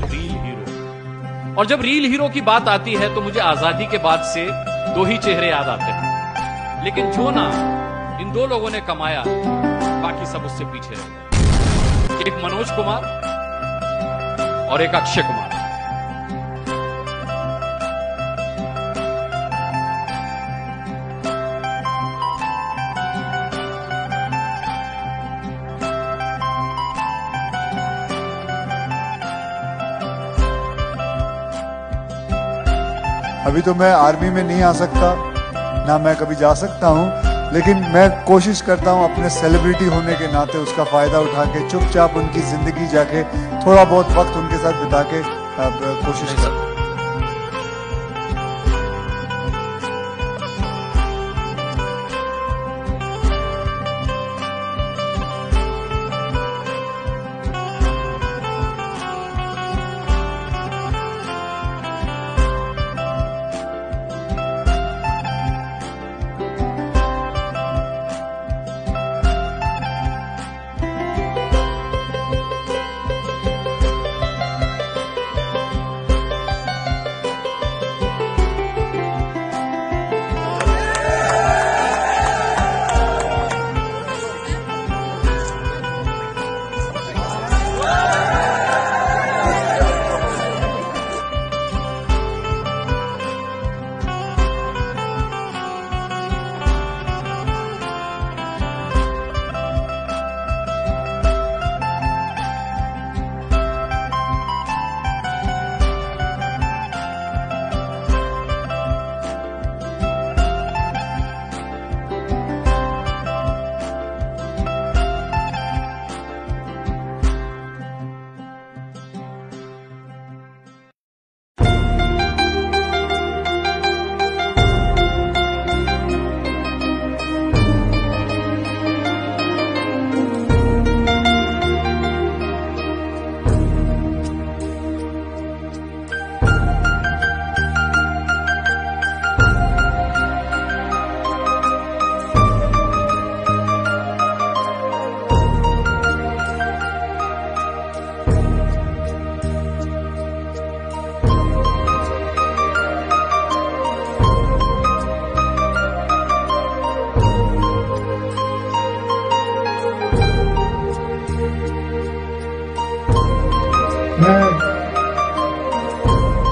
Reel hero और जब reel hero की बात आती है तो मुझे आज़ादी के बाद से दो ही चेहरे याद आते हैं। लेकिन जो ना, इन दो लोगों ने कमाया, बाकी सब उससे पीछे रह गए। एक मनोज कुमार और एक अक्षय कुमार। अभी तो मैं आर्मी में नहीं आ सकता ना मैं कभी जा सकता हूँ लेकिन मैं कोशिश करता हूँ अपने सेलिब्रिटी होने के नाते उसका फ़ायदा उठा के चुपचाप उनकी ज़िंदगी जाके थोड़ा बहुत वक्त उनके साथ बिता के कोशिश कर।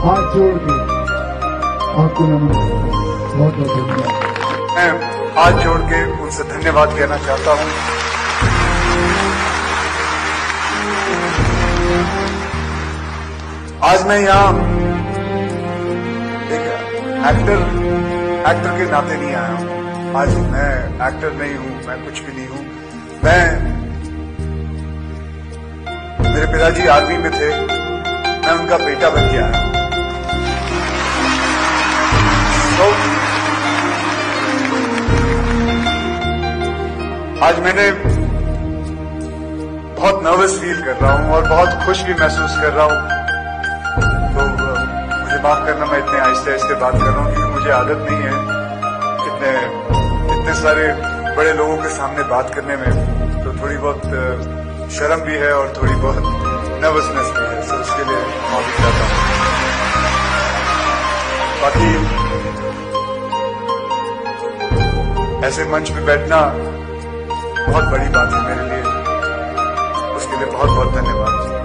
हाथ जोड़ के, आपको नमन बहुत बहुत धन्यवाद मैं हाथ जोड़ के उनसे धन्यवाद कहना चाहता हूँ। आज मैं यहाँ एक एक्टर एक्टर के नाते नहीं आया हूँ। आज मैं एक्टर नहीं हूँ, मैं कुछ भी नहीं हूँ। मैं मेरे पिताजी आर्मी में थे। मैं उनका बेटा बन के आज मैंने बहुत नर्वस फील कर रहा हूँ और बहुत खुश भी महसूस कर रहा हूँ। तो मुझे माफ़ करना, मैं इतने आहिस्ते आहिस्ते बात कर रहा हूँ क्योंकि मुझे आदत नहीं है इतने इतने सारे बड़े लोगों के सामने बात करने में। तो थोड़ी बहुत शर्म भी है और थोड़ी बहुत नर्वसनेस भी है। सो उसके लिए माफ़ी चाहता हूँ। बाकी, ऐसे मंच पे बैठना बहुत बड़ी बात है मेरे लिए। उसके लिए बहुत बहुत धन्यवाद।